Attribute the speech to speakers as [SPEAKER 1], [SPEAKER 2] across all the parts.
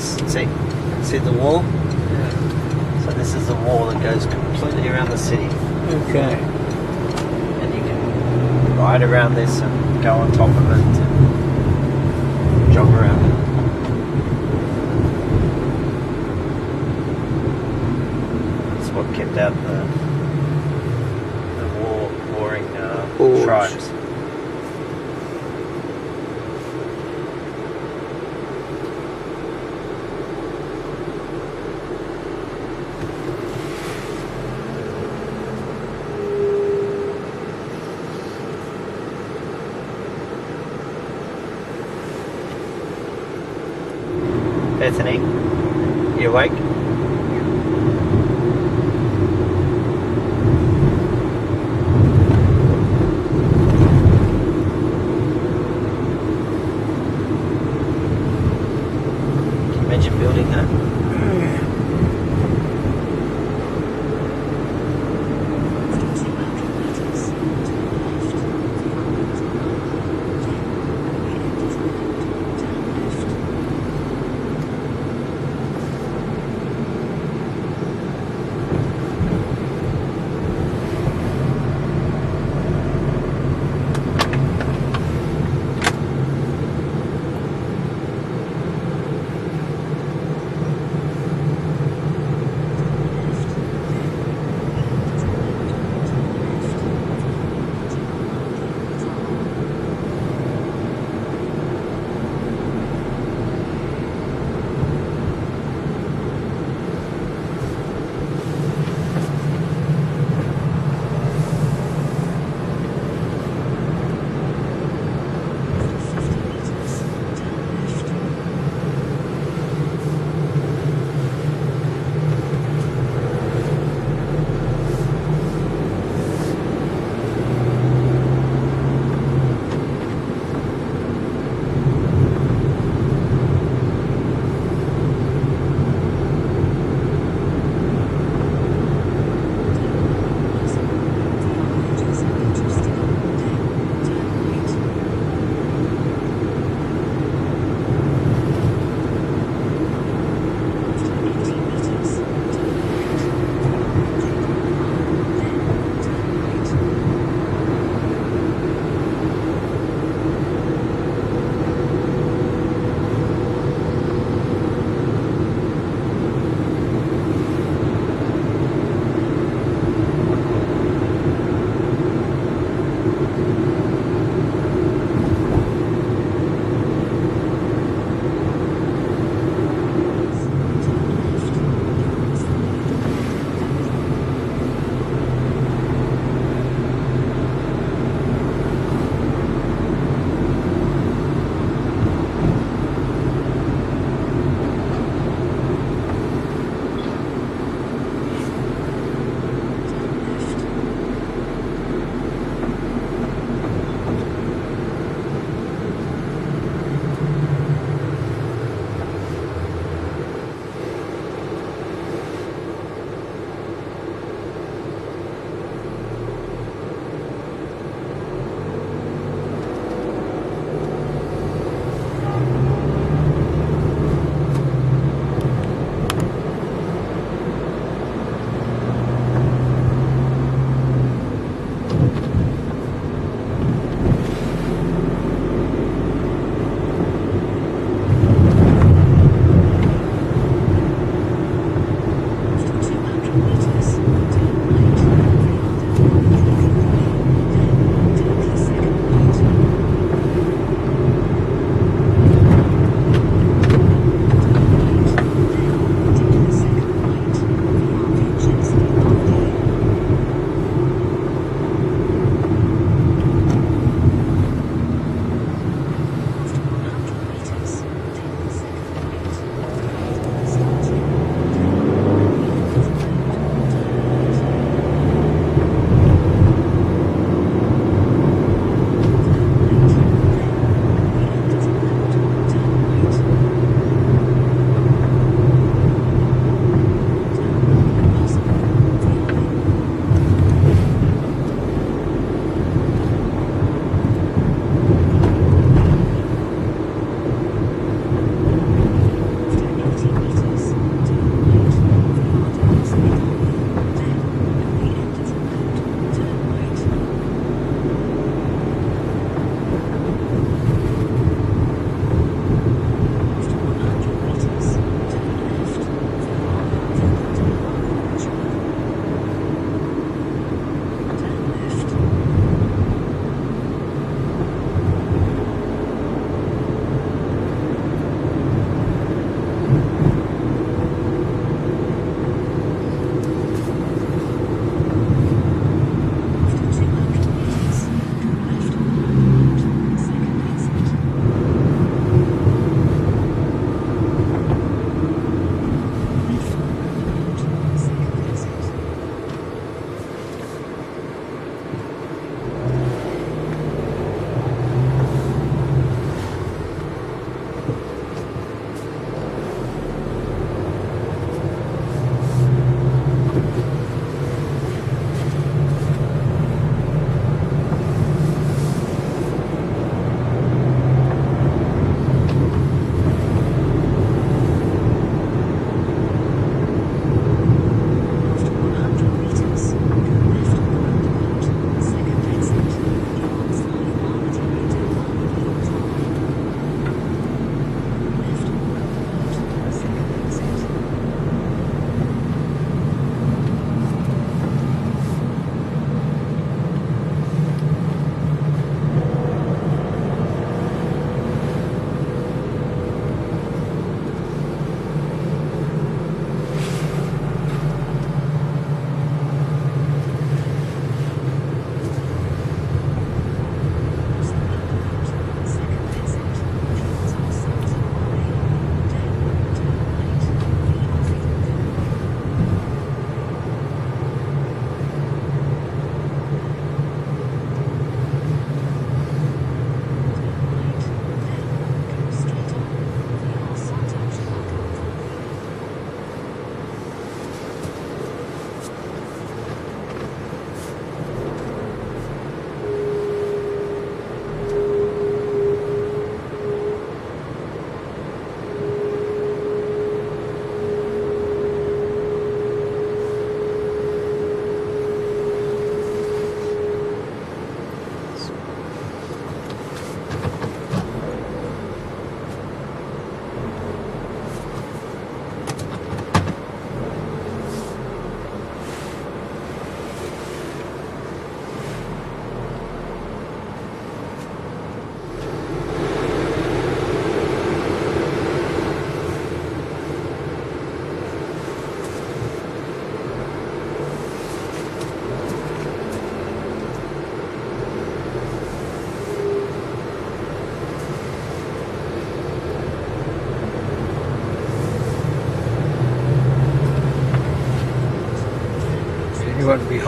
[SPEAKER 1] guys. See, see the wall? So this is the wall that goes completely around the city,
[SPEAKER 2] Okay.
[SPEAKER 1] and you can ride around this and go on top of it and jog around it. It's what kept out the the war warring uh, tribes. Bethany, you awake?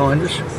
[SPEAKER 2] Right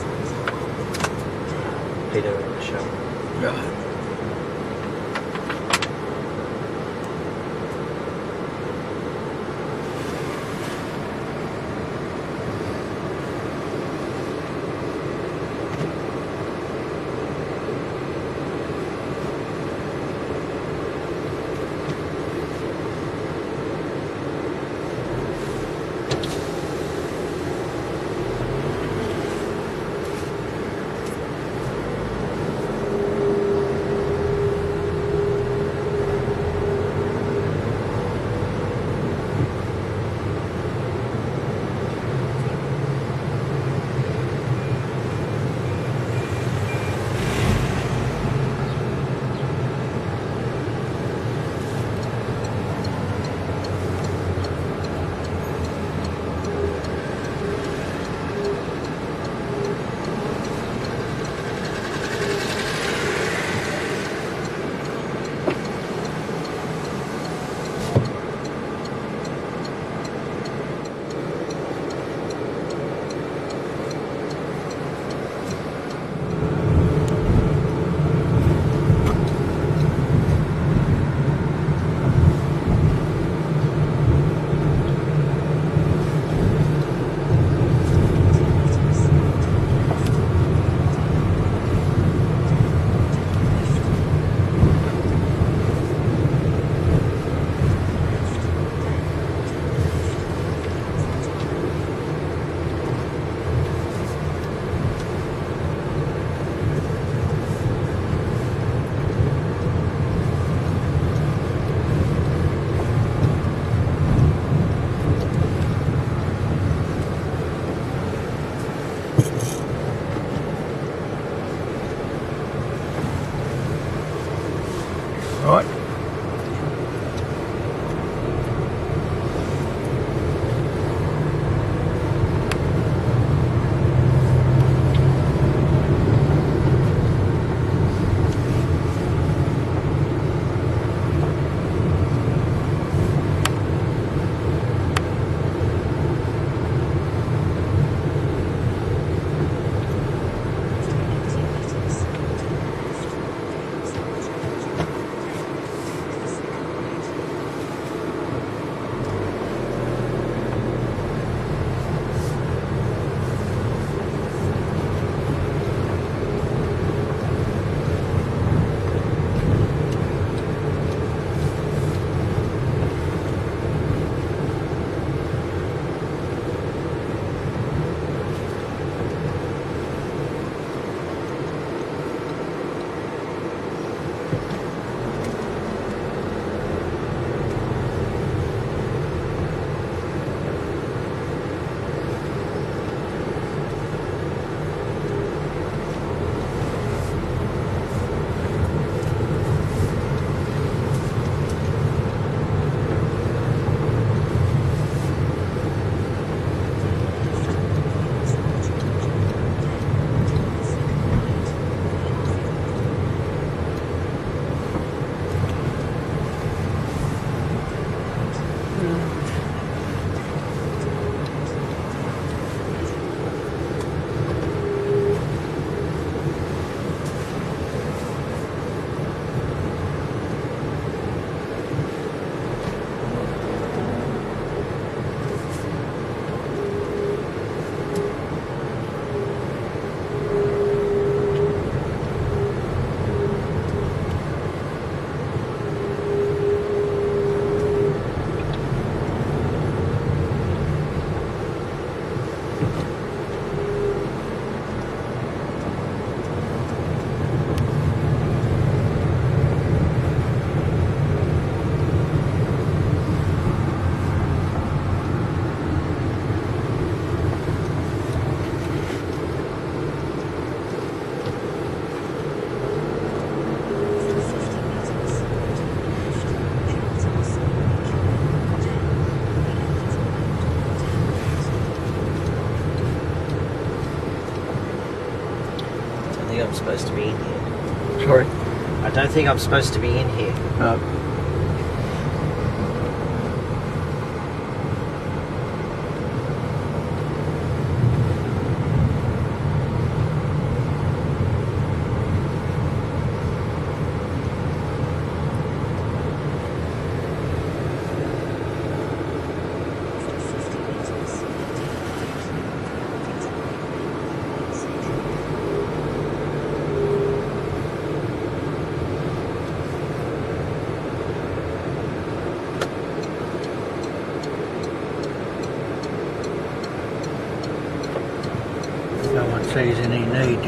[SPEAKER 1] don't think I'm supposed to be in here.
[SPEAKER 2] Uh,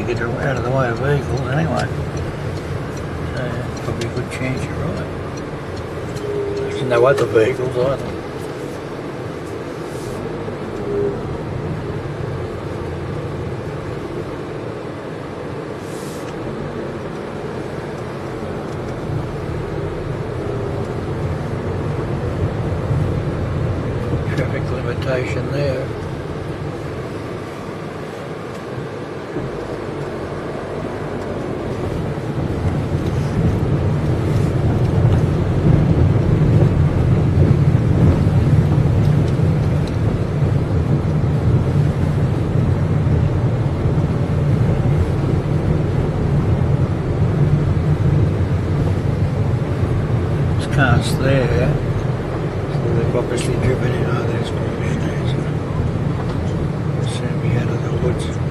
[SPEAKER 2] get out of the way of vehicles anyway. So probably a good chance you're right. There's no other vehicles either. Cars there. So they've obviously driven in there. So soon be uh, out of the woods.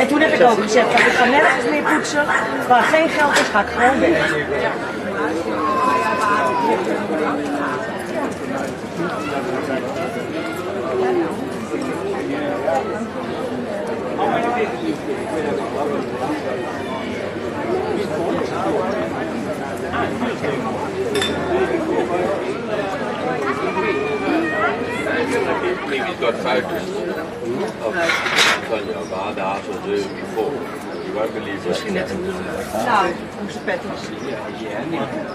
[SPEAKER 3] En toen heb ik ook gezegd, dat ik ga nergens meer poetsen. Waar geen geld is, ga ik gewoon werken.
[SPEAKER 4] maybe he's got photos of about the house or do before. You won't believe what
[SPEAKER 3] No, I'm just better. Yeah, yeah.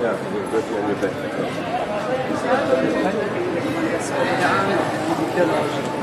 [SPEAKER 3] Yeah,
[SPEAKER 5] we'll to. Thank you.